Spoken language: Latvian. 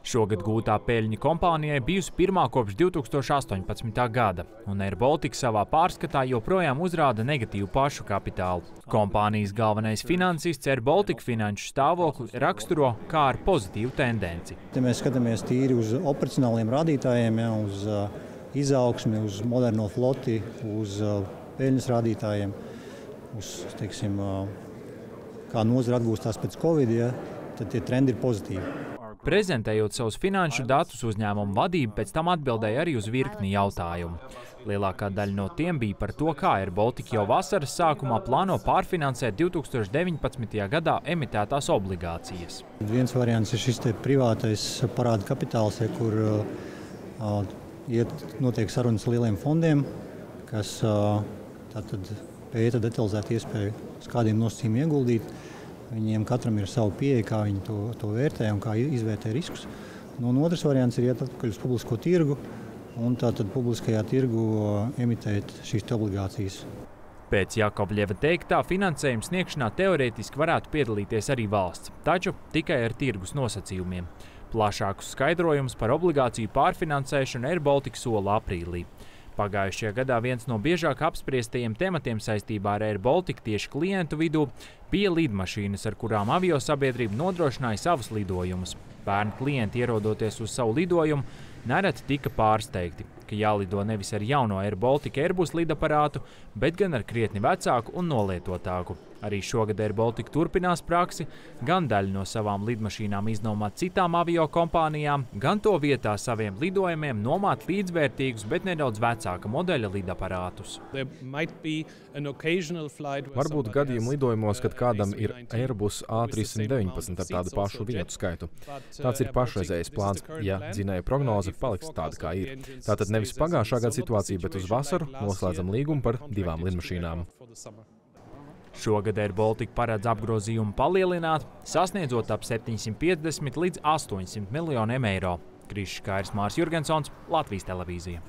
Šogad gūtā peļņa kompānijai bijusi pirmā kopš 2018. gada, un Air Baltica savā pārskatā joprojām uzrāda negatīvu pašu kapitālu. Kompānijas galvenais finansists Air Baltica finanšu stāvokli raksturo kā ar pozitīvu tendenci. Ja mēs skatāmies tīri uz operacionāliem rādītājiem, ja, uz uh, izaugsmi, uz moderno floti, uz uh, peļņas rādītājiem, uz teiksim, uh, kā nozara atgūstās pēc Covid, ja, tad tie trendi ir pozitīvi. Prezentējot savus finanšu datus, uzņēmuma vadība pēc tam atbildēja arī uz virkni jautājumu. Lielākā daļa no tiem bija par to, kā Air Baltica jau vasaras sākumā plāno pārfinansēt 2019. gadā emitētās obligācijas. Viens variants ir šis privātais parāda kapitāls, kur uh, iet, notiek sarunas lieliem fondiem, kas uh, pēta detalizētu iespēju, uz kādiem nosacījumiem ieguldīt. Viņiem katram ir sava pieeja, kā viņi to, to vērtē un kā izvērtē riskus. Nu, un otrs variants ir iet atpakaļ uz publisko tirgu un tātad publiskajā tirgu emitēt šīs obligācijas. Pēc Jakovļeva teiktā finansējuma sniegšanā teorētiski varētu piedalīties arī valsts, taču tikai ar tirgus nosacījumiem. Plašākus skaidrojumus par obligāciju pārfinansēšanu Air Baltica sola aprīlī. Pagājušajā gadā viens no biežāk apspriestajiem tematiem saistībā ar Air Baltica tieši klientu vidū bija lidmašīnas, ar kurām aviosabiedrība nodrošināja savus lidojumus. Bērnu klienti ierodoties uz savu lidojumu, nereti tika pārsteigti, ka jālido nevis ar jauno Air Baltica Airbus lidaparātu, bet gan ar krietni vecāku un nolietotāku. Arī šogad Air Baltica turpinās praksi, gan daļu no savām lidmašīnām iznomāt citām avio kompānijām, gan to vietā saviem lidojumiem nomāt līdzvērtīgus, bet nedaudz vecāka modeļa lidaparātus. Varbūt gadījumi lidojumos, kad kādam ir Airbus A319 ar tādu pašu vietu skaitu. Tāds ir pašreizējais plāns, ja dzinēja prognoze paliks tāda, kā ir. Tātad nevis pagājušā gada situācija, bet uz vasaru noslēdzam līgumu par divām lidmašīnām. Šogad Air Baltica paredz apgrozījumu palielināt, sasniedzot ap 750 līdz 800 miljoniem eiro. Krišs Kairs Mārs Jurgensons, Latvijas televīzija.